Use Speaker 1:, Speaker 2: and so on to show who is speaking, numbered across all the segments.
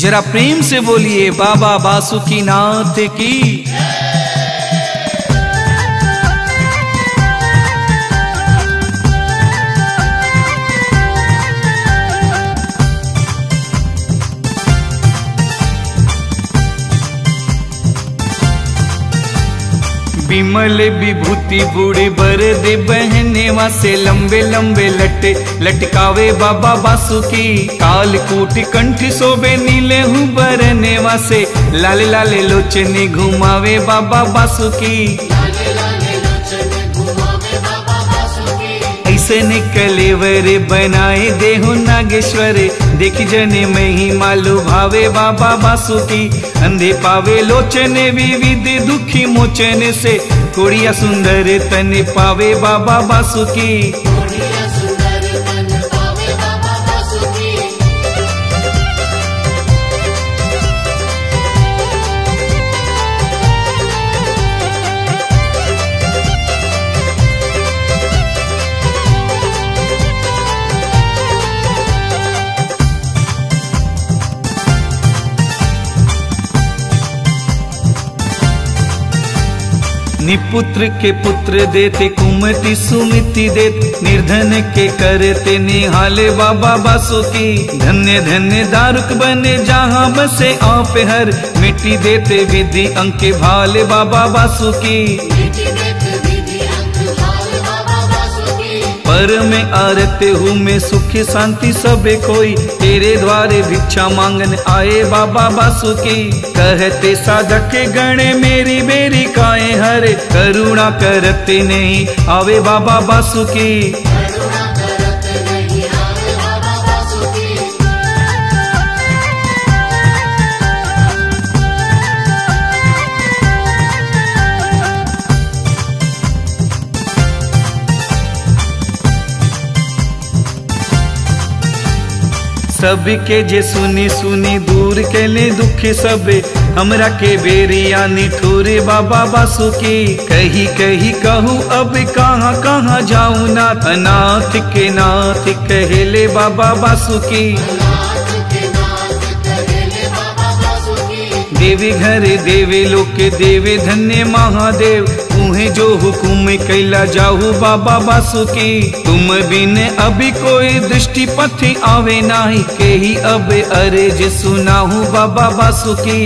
Speaker 1: जरा प्रेम से बोलिए बाबा बासुकी नाथ की। विमल विभूति बूढ़े बर दे बहने वासे लंबे लंबे लटे, लटकावे बाबा बासुकी काल कूट कंठ सोबे नीले हूँ बरने वासे। लाल लाले लोचने घुमावे बाबा बासुकी
Speaker 2: लाले लाले लोचन घुमावे बाबा बासुकी
Speaker 1: ऐसे निकले वरे बनाए देहु नागेश्वरे। देखी जने में ही मालू भावे बाबा बासुकी, अंधे पावे लोचने विविध दुखी मोचने से, कोड़िया सुंदर तने पावे बाबा बासुकी। निपुत्र के पुत्र देते, कुमति सुमिति देते, निर्धन के करते, निहाले बाबा बासुकी। धन्य धन्य दारुक बने, जहाँ बसे आप हर। मिट्टी देते, विधि अंके भाले बाबा बासुकी।
Speaker 2: बेटी
Speaker 1: पर में आरते हूँ मैं, सुख शांति सबे कोई। तेरे द्वारे भिक्षा मांगने आए बाबा बासुकी कहते साधक गणे, मेरी बेरी काए हरे। करुणा करते नहीं, आवे बाबा बासुकी सबके जे सुनी सुनी दूर के ले दुख सबे। हमरा के बेरिया निठोरे बाबा बासुकी। कही कही कहूँ अब कहाँ कहाँ जाऊँ नाथ के नाथ कहेले बाबा बासुकी। देवी घर देवे लोक देवे धन्य महादेव। उन्हें जो हुकुम कैला जाहु बाबा बासुकी तुम बिन अभी कोई दृष्टि पथी आवे नाही। के ही अब अरे जे सुनाहू बाबा बासुकी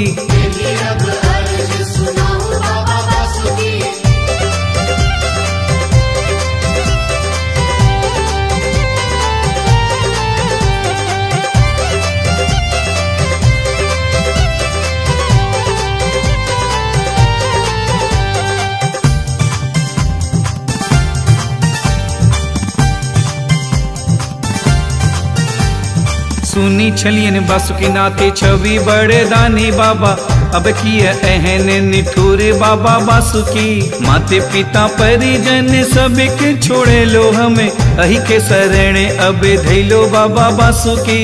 Speaker 1: सुनी छलियन बासुकी नाथे छवि बड़े दानी बाबा। अब किया एहन निठुर बाबा बासुकी। माते पिता परिजन सबके छोड़े लो हमें। अही के शरण अब धैलो बाबा बासुकी।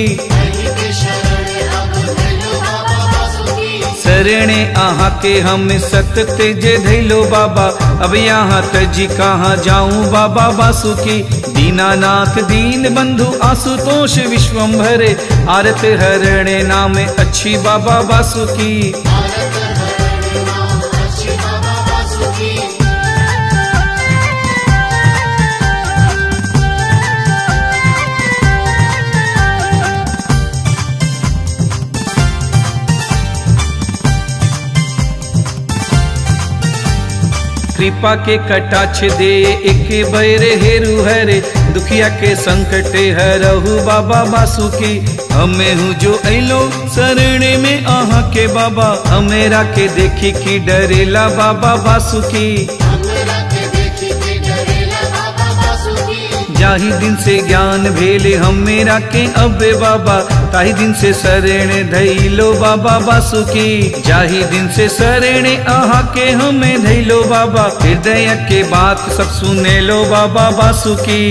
Speaker 2: शरणे
Speaker 1: आहा के हम सत तेजे धैलो बाबा। अब यहाँ तजी कहाँ जाऊँ बाबा बासुकी। दीनानाथ दीन बंधु आशुतोष विश्वम्भरे आरत हरणे नाम अच्छी बाबा बासुकी।
Speaker 2: भारत
Speaker 1: कृपा के कटाक्ष दे, एक बैर हेरु हरे दुखिया के संकट हरहु बाबा बासुकी हमें हूँ जो अलो शरण में आहा के बाबा हमेरा के देखी की डरेला बाबा बासुकी जाही दिन से ज्ञान भेले हम मेरा के अबे बाबा। ताही दिन से शरण धैलो बाबा बासुकी जाही दिन से शरण आहा के हमें धैलो बाबा। हृदय के बात सब सुने लो बाबा बासुकी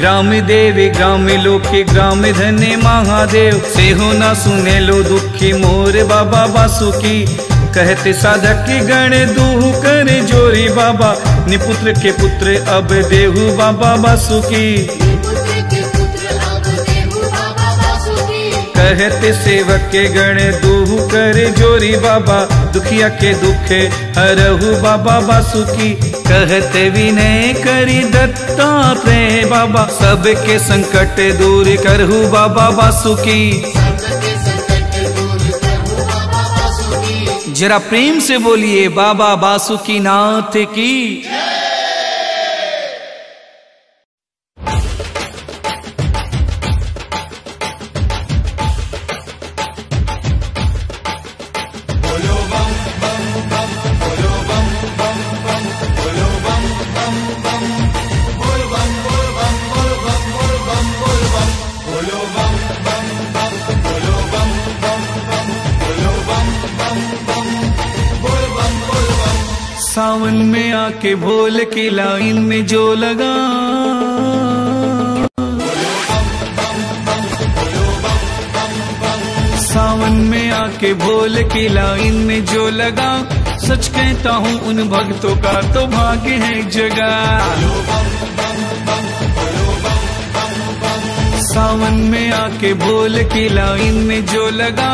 Speaker 1: ग्राम देवी, ग्राम लोके, ग्राम धन्य महादेव। से हो ना सुने लो दुखी, मोर बाबा बासुकी कहते साधक गण दूह करे जोरी बाबा। निपुत्र के पुत्र अब देहु बाबा बासुकी कहते सेवक के गण दूह करे जोरी बाबा। दुखिया के दुखे हरहु बाबा बासुकी कहते विनय करी दत्ता प्रे बाबा। सबके संकट दूर करहु बाबा बासुकी। जरा प्रेम से बोलिए बाबा बासुकी नाथ की। सावन में आके भोल की लाइन में जो लगा। सावन में आके भोल की लाइन में जो लगा। सच कहता हूँ उन भक्तों का तो भाग्य है जगह सावन में आके भोल की लाइन में जो लगा।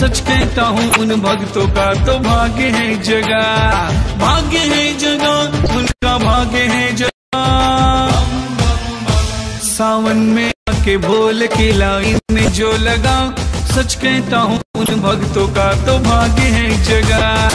Speaker 1: सच कहता हूँ उन भक्तों का तो भाग्य है जगह भाग्य है जगा उनका भाग्य है जगा सावन में आके बोल के लाइन में जो लगा सच कहता हूँ उन भक्तों का तो भाग्य है जगह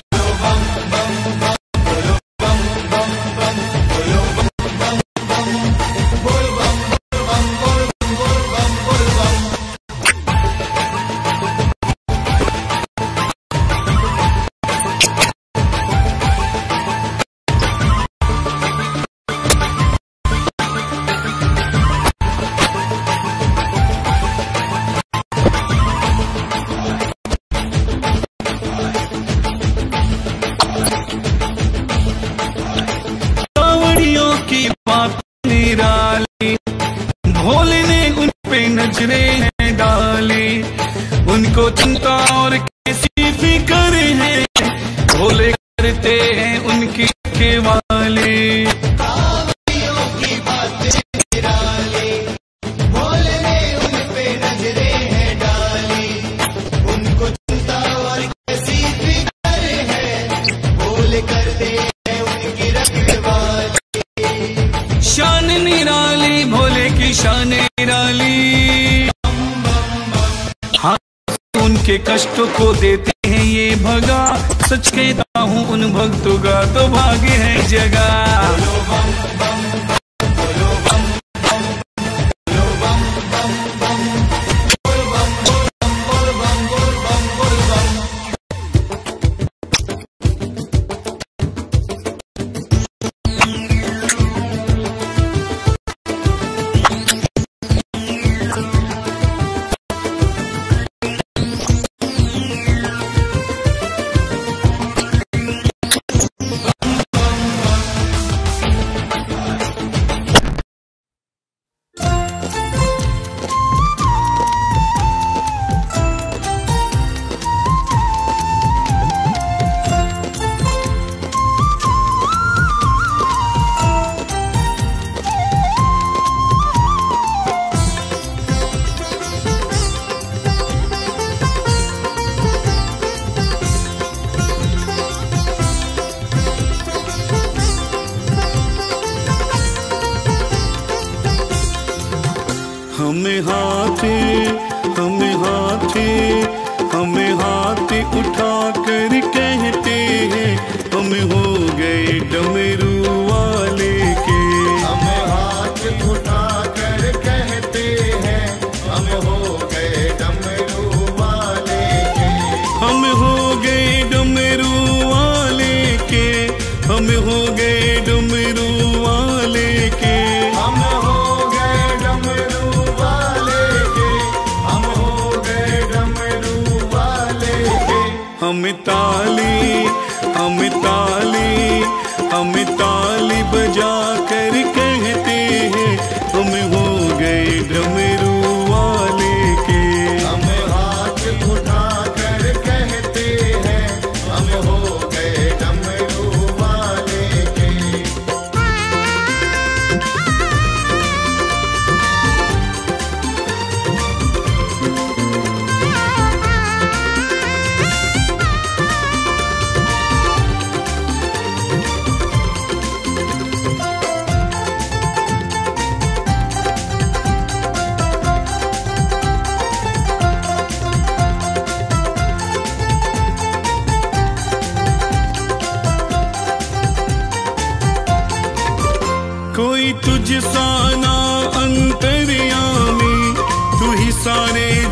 Speaker 1: करते हैं उनकी के वाले शान निराली, भोले की शान निराली। हाँ उनके कष्टों को देते हैं भगा सच कहता हूँ उन भक्तों का तो भाग्य है जगह हमें हाथी हमें हाथी हमें हाथी उठा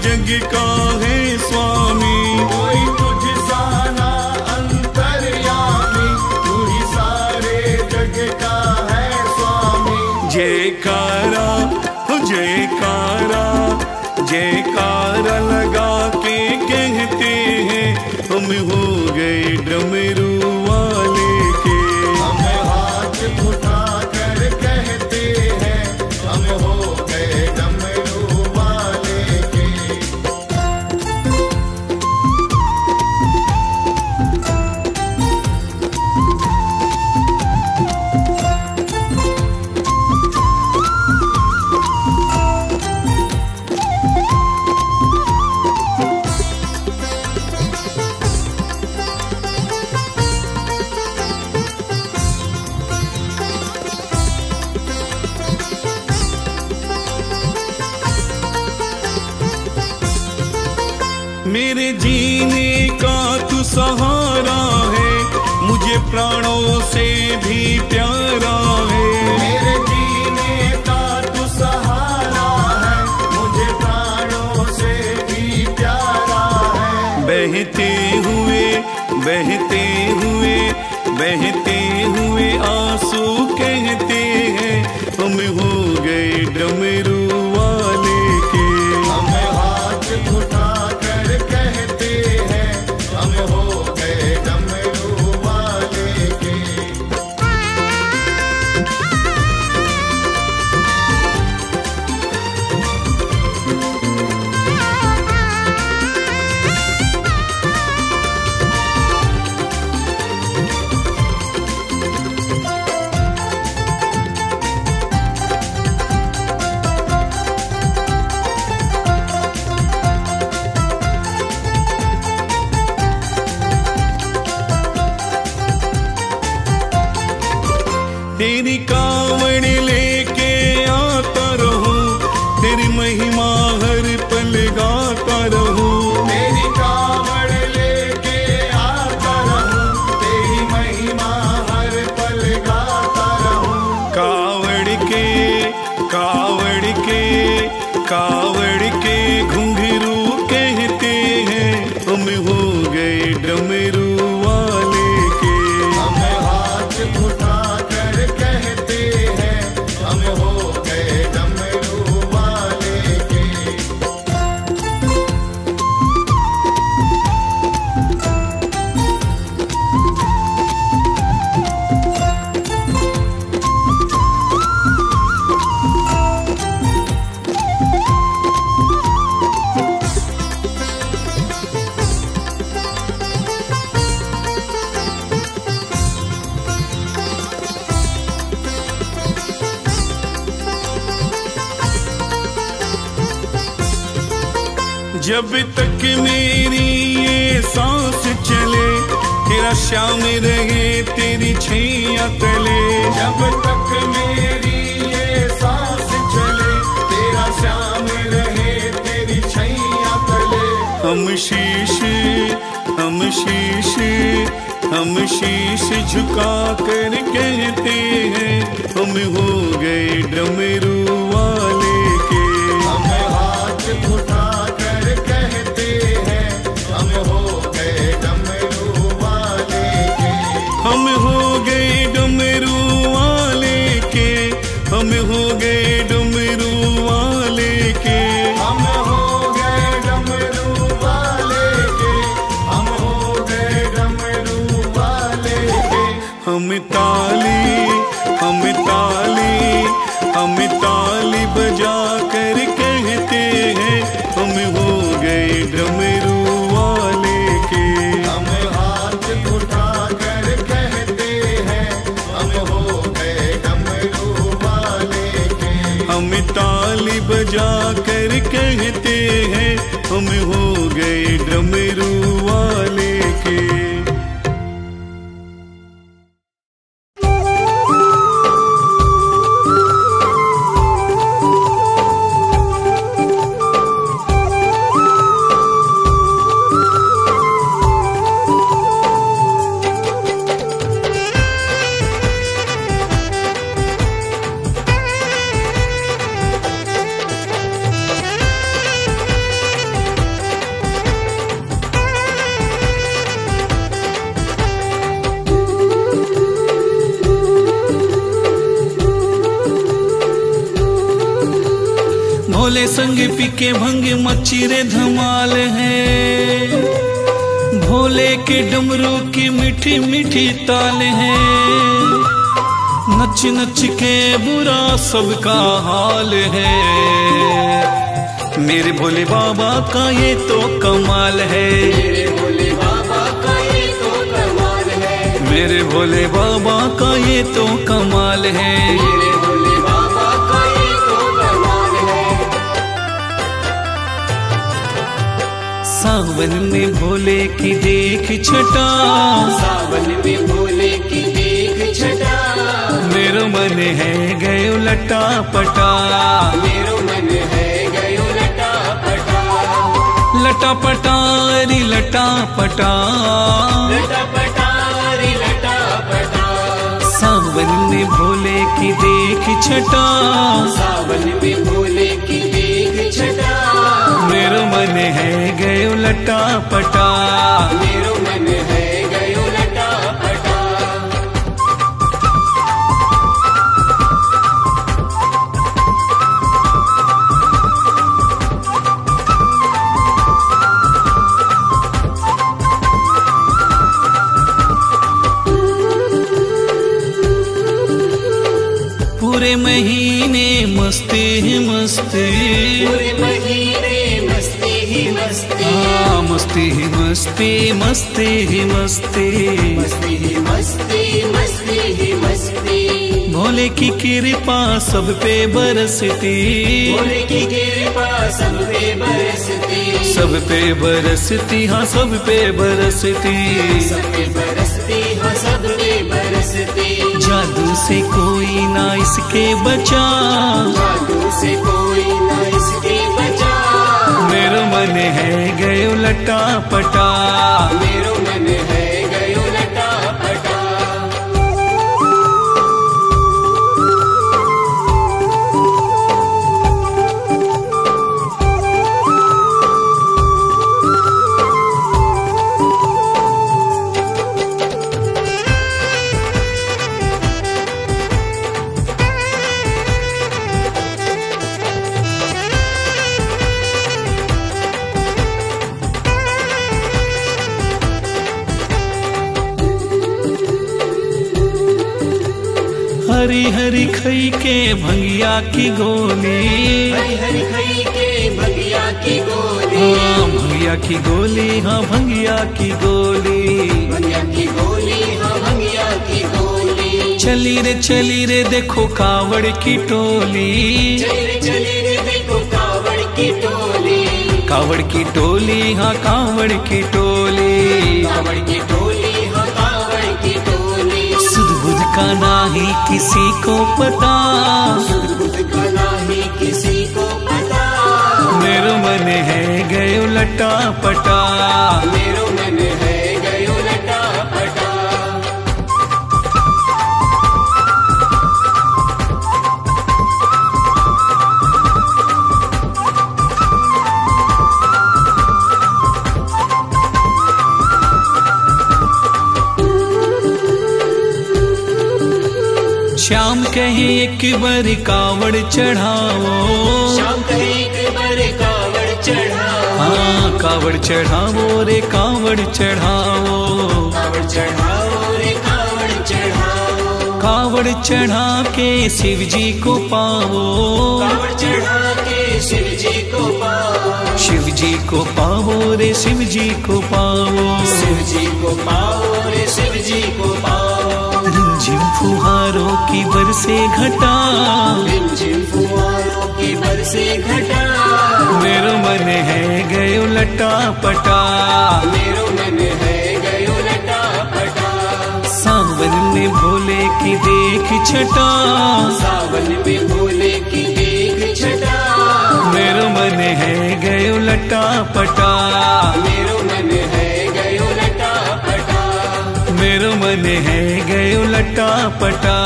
Speaker 1: जग का प्राणों से भी प्यारा है।
Speaker 3: मेरे जीने का तू सहारा है। मुझे प्राणों से भी प्यारा है।
Speaker 1: बहते हुए बहते हुए
Speaker 3: बह
Speaker 1: जब तक मेरी ये सांस चले, तेरा श्याम रहे, तेरी छैया तले।
Speaker 3: जब तक मेरी ये सांस चले, तेरा श्याम रहे, तेरी छैया तले।
Speaker 1: हम शीशे हम शीशे, हम शीश झुका कर कहते हैं, हम हो गए डमरू। पीके भंग मच्छी रे धमाल है। भोले के डमरू की मीठी मीठी ताल है। नच नच के बुरा सबका हाल है मेरे भोले बाबा का ये तो कमाल है।
Speaker 2: मेरे भोले बाबा का ये तो कमाल है।
Speaker 1: मेरे भोले बाबा का ये तो कमाल है। सावन में भोले की देख छटा।
Speaker 2: सावन में भोले की देख छटा।
Speaker 1: मेरो मन है गयो लटा पटा।
Speaker 2: मेरो मन है गयो लटा पटा।
Speaker 1: लटा पटा री लटा पटा।
Speaker 2: लटा पटा रे लटा पटा।
Speaker 1: सावन में भोले की देख छटा।
Speaker 2: सावन में भोले की देख छटा।
Speaker 1: मेरो मन है गयो लटा पटा
Speaker 2: ही
Speaker 1: मस्ती ही मस्ती।
Speaker 2: मस्ती ही मस्ती
Speaker 1: मस्ती ही मस्ती। भोले की कृपा सब पे बरसती।
Speaker 2: भोले की कृपा सब पे बरसती।
Speaker 1: सब पे बरसती हाँ सब पे बरसती।
Speaker 2: सब पे बरसती हाँ सब पे बरसती।
Speaker 1: जादू से कोई ना इसके बचा।
Speaker 2: जादू से कोई ना इसके
Speaker 1: है गए लटा पटा। हरी हरी खई के भंगिया की गोली।
Speaker 2: हरी हरी खई के भगिया की गोली।
Speaker 1: हाँ भंगिया की गोली हाँ भंगिया की गोली।
Speaker 2: भगिया की गोली हाँ भगिया की गोली।
Speaker 1: चली रे चली रे देखो कावड़ की टोली।
Speaker 2: चली रे चली रे देखो कावड़ की टोली।
Speaker 1: कावड़ की टोली हाँ कावड़ की टोली।
Speaker 2: का
Speaker 1: नाही किसी को पता।
Speaker 2: किसी को पता
Speaker 1: मेरे मन है गयो लटा पटा
Speaker 2: मेरे मन है
Speaker 1: कहे एक बार कावड़ चढ़ाओ।
Speaker 2: शाम का एक बार कावड़ चढ़ाओ।
Speaker 1: हाँ कावड़ चढ़ाओ रे कावड़ चढ़ाओ।
Speaker 2: कावड़ चढ़ाओ रे कावड़ चढ़ाओ।
Speaker 1: कावड़ चढ़ा के शिव जी को पाओ।
Speaker 2: कावड़ चढ़ा के शिव जी को पाओ।
Speaker 1: शिव जी को पाओ रे शिव जी को पाओ।
Speaker 2: शिव जी को पाओ रे शिव जी को पाओ।
Speaker 1: रिमझिम फुहारों की बरसे घटा।
Speaker 2: रिमझिम फुहारों
Speaker 4: की बरसे घटा।
Speaker 5: मेरो मन है गयो लटा पटा।
Speaker 4: मेरो मन है गयो लटा पटा।
Speaker 5: सावन में भोले की देख छटा।
Speaker 4: सावन में भोले की देख छटा।
Speaker 5: मेरो मन है गयो लटा पटा।
Speaker 4: है गयो लटा पटा।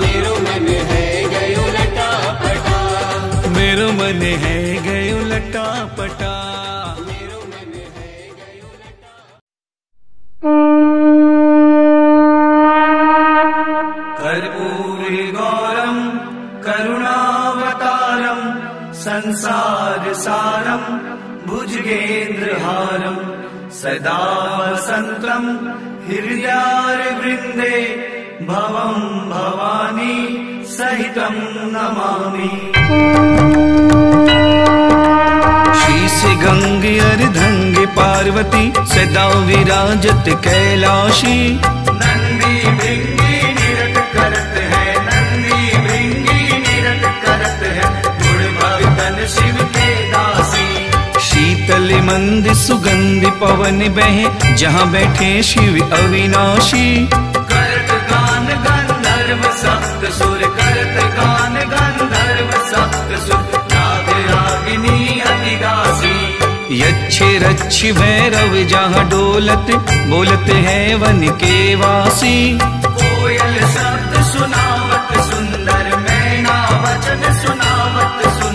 Speaker 5: मेरो मन है गयो लटा पटा।
Speaker 4: मेरो मन है गयो लटा पटा।
Speaker 5: मेरो मन है गयो लटा
Speaker 1: गौरम करुणावतारम संसार सारम भुजगेन्द्रहारम सदा वसन्तम् हिर्यार् भवम् भवानी सहितम् नमामि। श्रीश्रिगङ्गर्धङ्गि पार्वती सदा विराजत कैलाशी। नन्दी भृङ्गी निरत करत है नन्दी भृङ्गी निरत करत है गुण निर करतः शीतल मंद सुगंध पवन बहे जहाँ बैठे शिव अविनाशी। करत गान गंधर्व सप्त सुर करत गान गंधर्व सप्त सुर। राग रागिनी अधिदासी यच्छे रच्छि भैरव जहाँ डोलत बोलत है वन के वासी। कोयल शब्द सुनावत सुंदर मैना वचन सुनावत सुंदर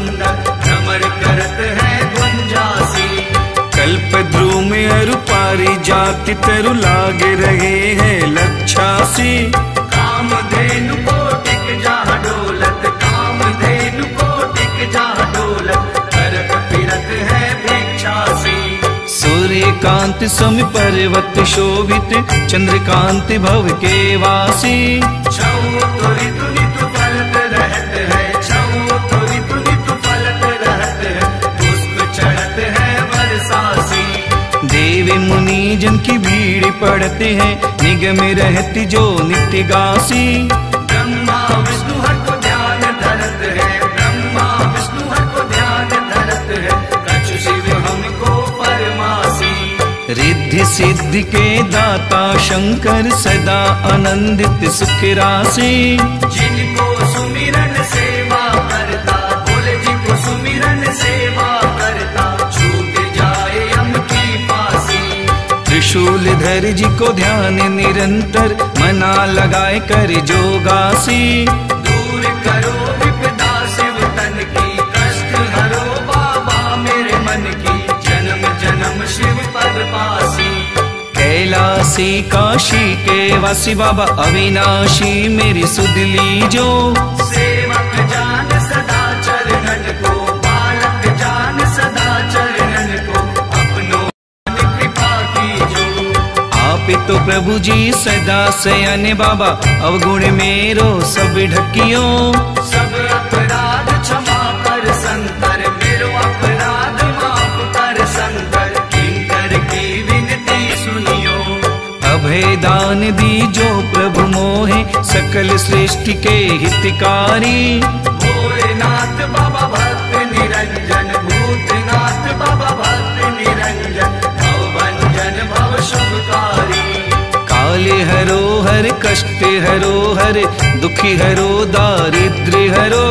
Speaker 1: कल्प ध्रुव में अरु पारी जाति तरु लाग रहे हैं लक्षासी काम धेनु को टिक जहाँ डोलत काम धेनु को टिक जहाँ डोलत करत फिरत है भिक्षासी सूर्यकांत सम पर्वत शोभित चंद्रकांत भव के वासी। छौ तुरि तुनि तु फलत रहत है देवी मुनि जन की भीड़ पड़ते हैं निगम रहती जो नित्य गासी ब्रह्मा विष्णु हर को ध्यान धरत है। ब्रह्मा विष्णु हर को ध्यान धरत है। कछु शिव हमको परमासी रिद्धि सिद्धि के दाता शंकर सदा आनंदित सुख राशि। जिनको त्रिशूल धर जी को ध्यान निरंतर मना लगाए कर जोगासी। दूर करो विपदा शिव तन की कष्ट हरो बाबा मेरे मन की जन्म जन्म शिव पद पासी। कैलासी काशी के वासी बाबा अविनाशी मेरी सुदली जो सेवक जान सदा चरणन को तो प्रभु जी सदा सयाने बाबा अवगुण मेरो सब ढकियो। सब अपराध क्षमा कर संतर मेरो अपराध माफ़ कर संतर किंकर की विनती सुनियो। अभय दान दीजो प्रभु मोहे सकल सृष्टि के हितकारी। भोलेनाथ बाबा भक्त निरंजन भूतनाथ बाबा भक्त निरंजन भव भंजन भव शुभकारी काले हरो हर कष्ट हरो हर दुखी हरो दारिद्र हरो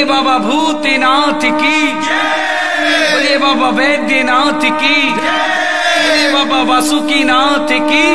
Speaker 1: बोलिए बाबा भूतनाथ की। बोलिए बाबा वैद्यनाथ की। बोलिए बाबा वासुकीनाथ की।